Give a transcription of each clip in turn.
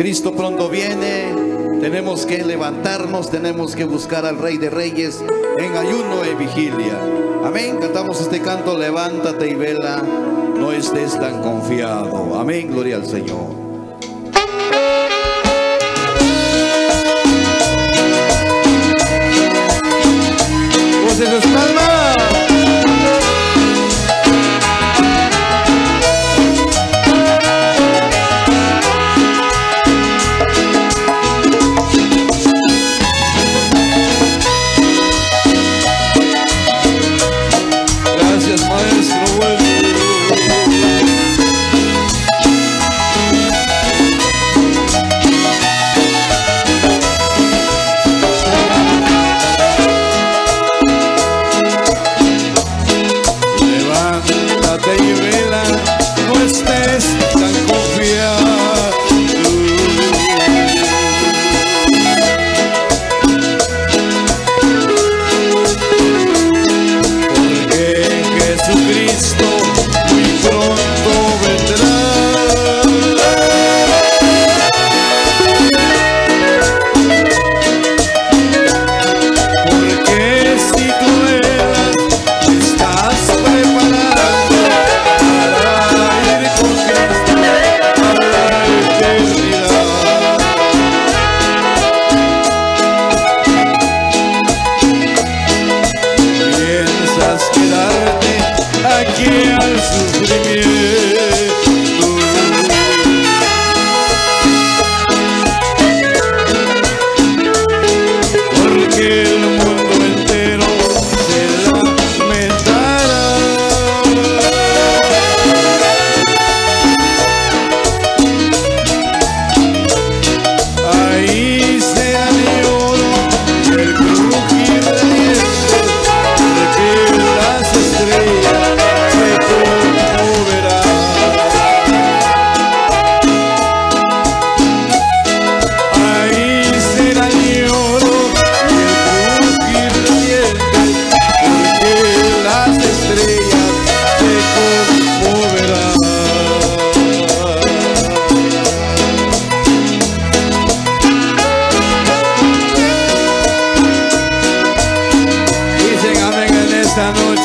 Cristo pronto viene. Tenemos que levantarnos, tenemos que buscar al Rey de Reyes en ayuno y vigilia. Amén. Cantamos este canto, levántate y vela, no estés tan confiado. Amén, gloria al Señor. De palmas. Yesu.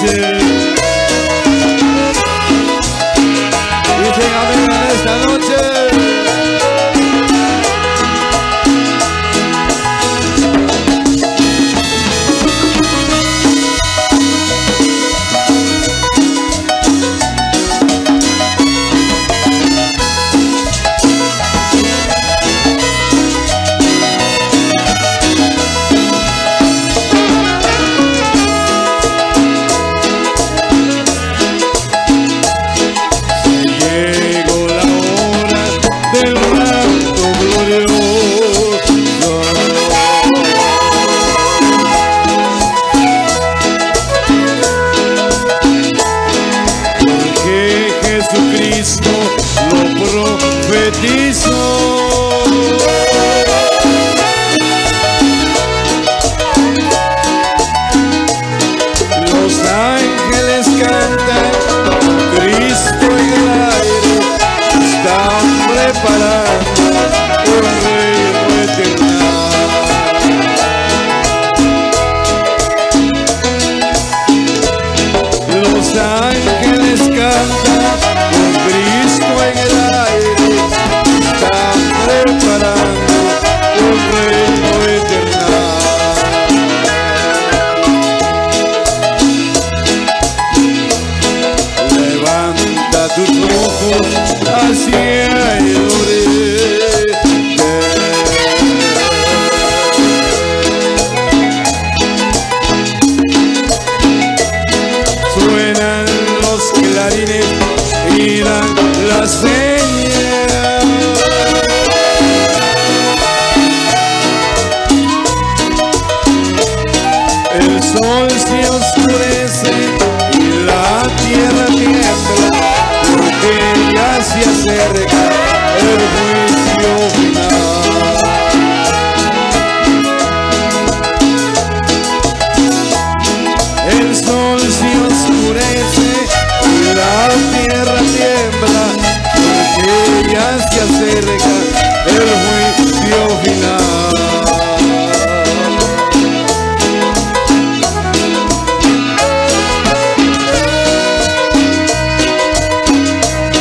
Yeah. Ladies. los clarines y dan la señal. El sol se oscurece y la tierra tiembla porque ya se acerca el juicio más que acerca el juicio final.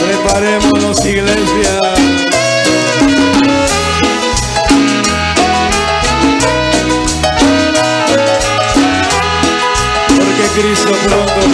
Preparémonos iglesia. Porque Cristo pronto